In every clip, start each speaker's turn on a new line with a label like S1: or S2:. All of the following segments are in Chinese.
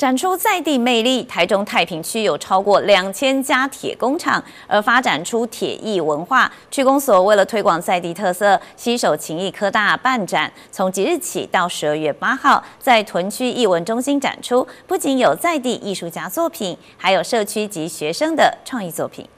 S1: 展出在地魅力，台中太平区有超过两千家铁工厂，而发展出铁艺文化。区公所为了推广在地特色，携手勤益科大办展，从即日起到十二月八号，在屯区艺文中心展出，不仅有在地艺术家作品，还有社区及学生的创意作品。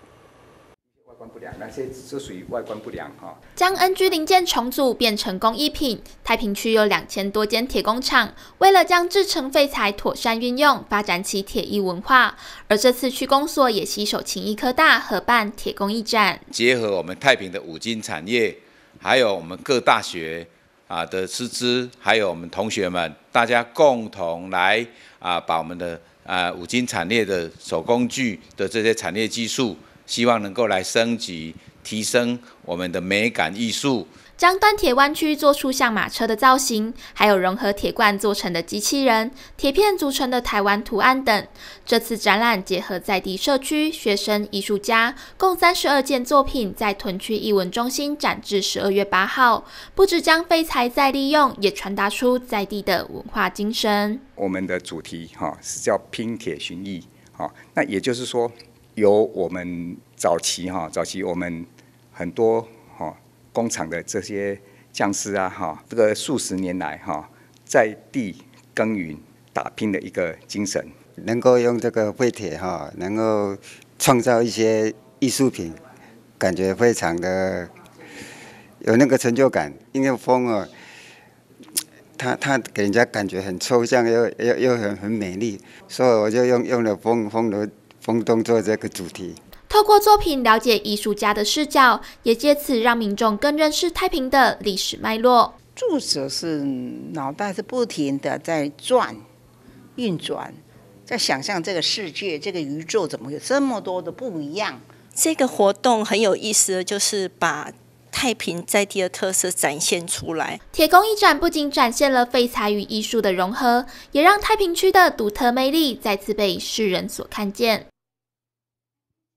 S2: 不良，那些是属于外观不良哈。
S3: 将 NG 零件重组变成工艺品，太平区有两千多间铁工厂，为了将制成废材妥善运用，发展起铁艺文化。而这次区公所也携手勤益科大合办铁工艺展，
S4: 结合我们太平的五金产业，还有我们各大学啊的师资，还有我们同学们，大家共同来啊，把我们的啊五金产业的手工具的这些产业技术。希望能够来升级、提升我们的美感艺术，
S3: 将端铁弯曲做出像马车的造型，还有融合铁罐做成的机器人、铁片组成的台湾图案等。这次展览结合在地社区、学生、艺术家，共三十二件作品，在屯区艺文中心展至十二月八号。不止将废材再利用，也传达出在地的文化精神。
S2: 我们的主题哈是叫拼铁寻艺，好，那也就是说。由我们早期哈，早期我们很多哈工厂的这些匠师啊哈，这个数十年来哈在地耕耘打拼的一个精神，
S5: 能够用这个废铁哈，能够创造一些艺术品，感觉非常的有那个成就感。因为风啊，它它给人家感觉很抽象，又又又很很美丽，所以我就用用了风风的。风动作这个主题，
S3: 透过作品了解艺术家的视角，也借此让民众更认识太平的历史脉络。
S6: 作者是脑袋是不停的在转、运转，在想象这个世界、这个宇宙怎么有这么多的不一样。
S7: 这个活动很有意思，就是把太平在地的特色展现出来。
S3: 铁工艺展不仅展现了废材与艺术的融合，也让太平区的独特魅力再次被世人所看见。